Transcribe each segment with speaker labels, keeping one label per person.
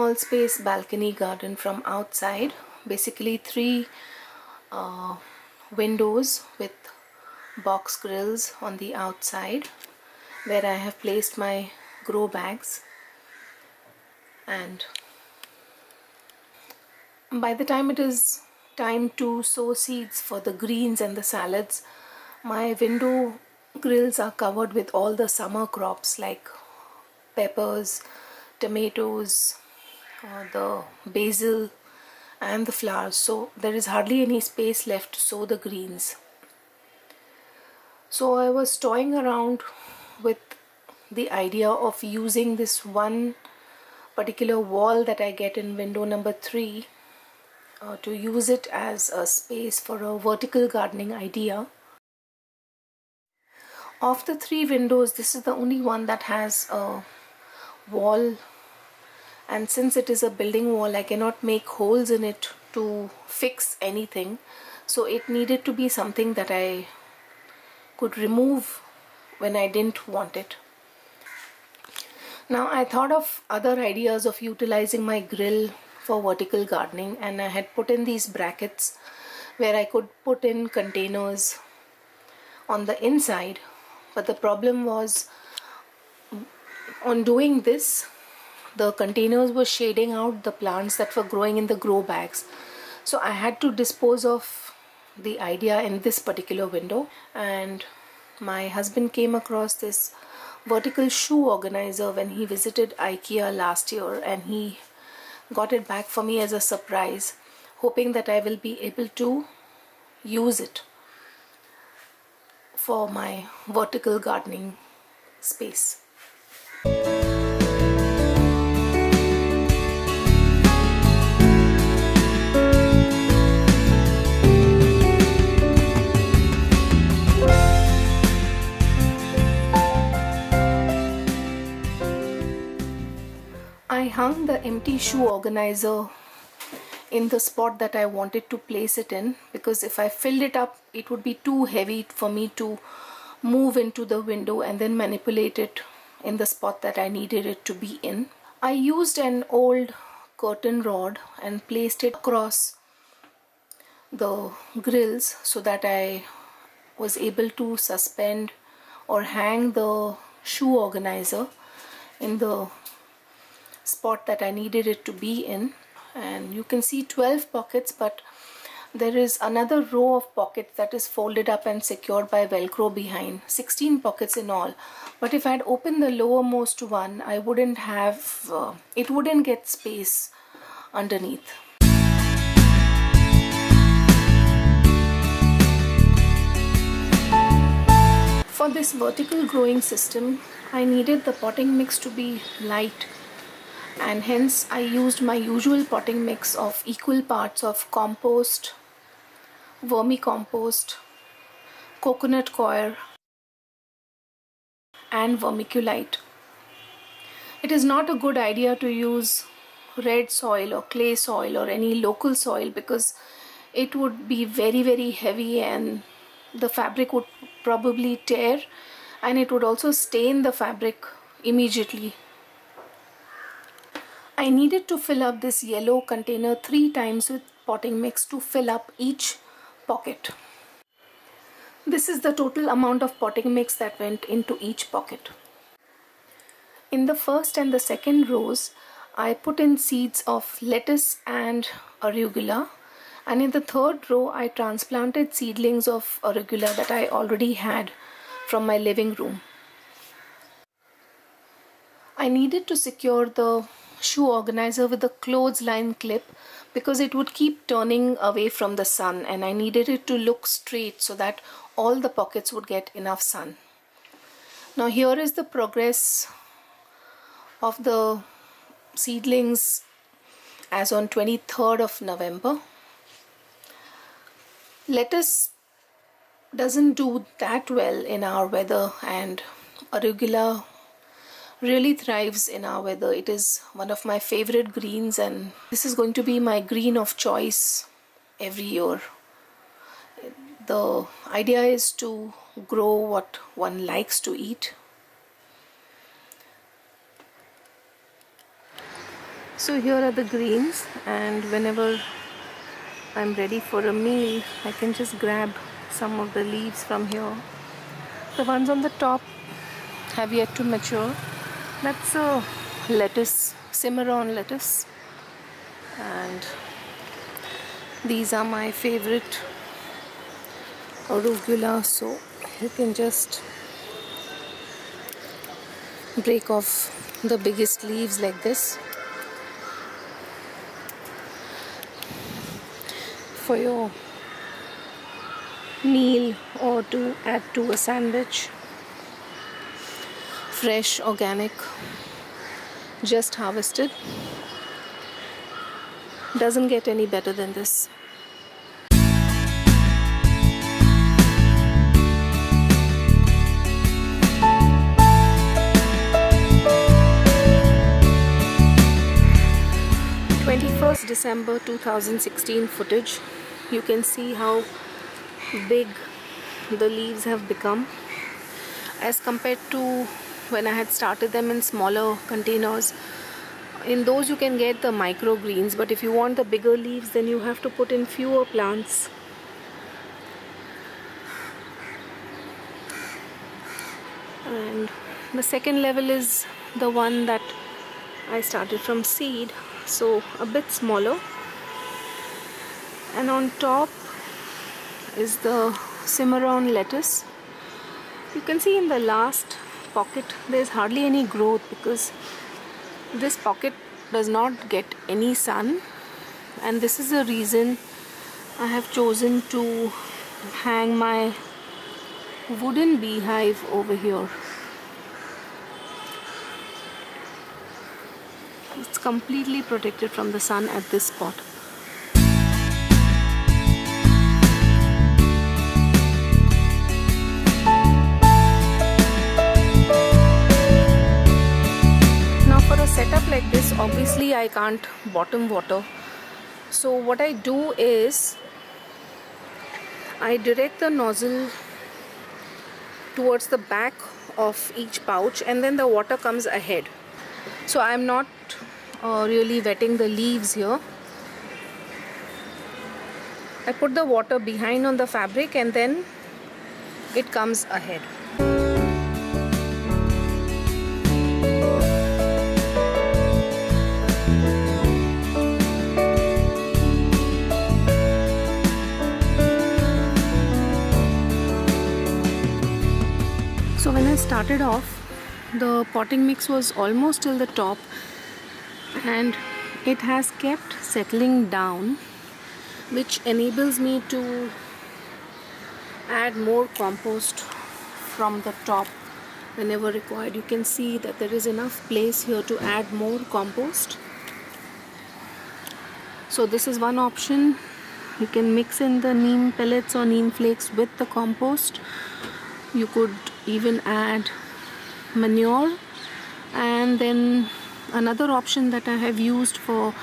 Speaker 1: small space balcony garden from outside. Basically three uh, windows with box grills on the outside where I have placed my grow bags. And by the time it is time to sow seeds for the greens and the salads my window grills are covered with all the summer crops like peppers tomatoes the basil and the flowers. So there is hardly any space left to sow the greens. So I was toying around with the idea of using this one particular wall that I get in window number 3 uh, to use it as a space for a vertical gardening idea. Of the three windows this is the only one that has a wall and since it is a building wall I cannot make holes in it to fix anything. So it needed to be something that I could remove when I didn't want it. Now I thought of other ideas of utilizing my grill for vertical gardening and I had put in these brackets where I could put in containers on the inside. But the problem was on doing this the containers were shading out the plants that were growing in the grow bags so I had to dispose of the idea in this particular window and my husband came across this vertical shoe organizer when he visited IKEA last year and he got it back for me as a surprise hoping that I will be able to use it for my vertical gardening space. Hung the empty shoe organizer in the spot that I wanted to place it in because if I filled it up it would be too heavy for me to move into the window and then manipulate it in the spot that I needed it to be in. I used an old curtain rod and placed it across the grills so that I was able to suspend or hang the shoe organizer in the spot that I needed it to be in. And you can see 12 pockets but there is another row of pockets that is folded up and secured by velcro behind. 16 pockets in all. But if I had opened the lowermost one I wouldn't have uh, it wouldn't get space underneath. For this vertical growing system I needed the potting mix to be light and hence I used my usual potting mix of equal parts of compost, vermicompost, coconut coir and vermiculite. It is not a good idea to use red soil or clay soil or any local soil because it would be very very heavy and the fabric would probably tear and it would also stain the fabric immediately I needed to fill up this yellow container three times with potting mix to fill up each pocket. This is the total amount of potting mix that went into each pocket. In the first and the second rows, I put in seeds of lettuce and arugula and in the third row I transplanted seedlings of arugula that I already had from my living room. I needed to secure the shoe organizer with a clothesline clip because it would keep turning away from the sun and I needed it to look straight so that all the pockets would get enough sun. Now here is the progress of the seedlings as on 23rd of November. Lettuce doesn't do that well in our weather and arugula really thrives in our weather. It is one of my favorite greens and this is going to be my green of choice every year. The idea is to grow what one likes to eat. so here are the greens and whenever I'm ready for a meal I can just grab some of the leaves from here the ones on the top have yet to mature that's a uh, lettuce cimarron lettuce. And these are my favorite arugula. So you can just break off the biggest leaves like this for your meal or to add to a sandwich fresh organic just harvested. Doesn't get any better than this. Twenty first December 2016 footage. You can see how big the leaves have become. As compared to when I had started them in smaller containers. In those you can get the microgreens but if you want the bigger leaves then you have to put in fewer plants. And the second level is the one that I started from seed so a bit smaller. And on top is the cimarron lettuce. You can see in the last pocket there's hardly any growth because this pocket does not get any sun. And this is the reason I have chosen to hang my wooden beehive over here. It's completely protected from the sun at this spot setup like this obviously I can't bottom water. So what I do is I direct the nozzle towards the back of each pouch and then the water comes ahead. So I'm not uh, really wetting the leaves here. I put the water behind on the fabric and then it comes ahead started off, the potting mix was almost till the top and it has kept settling down which enables me to add more compost from the top whenever required. You can see that there is enough place here to add more compost. So this is one option. You can mix in the neem pellets or neem flakes with the compost. You could even add manure. And then another option that I have used for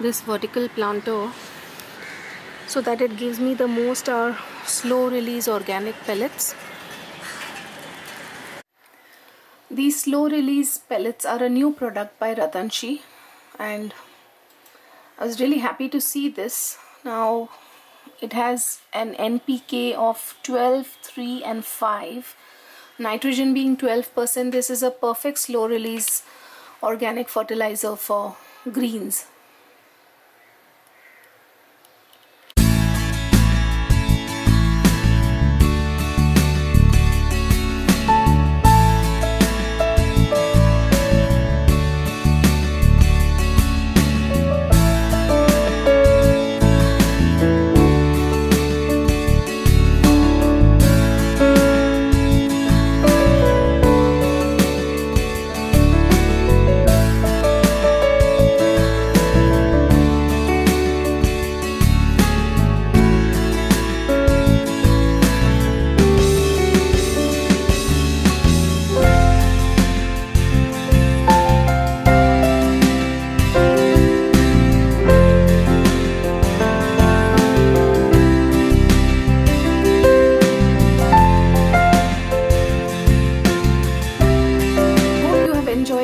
Speaker 1: this vertical planter so that it gives me the most are slow release organic pellets. These slow release pellets are a new product by Ratanshi and I was really happy to see this. Now it has an NPK of 12 3 and 5 nitrogen being 12% this is a perfect slow release organic fertilizer for greens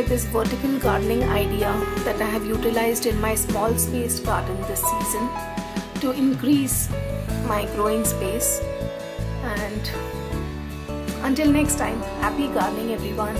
Speaker 1: this vertical gardening idea that I have utilized in my small space garden this season to increase my growing space. And until next time happy gardening everyone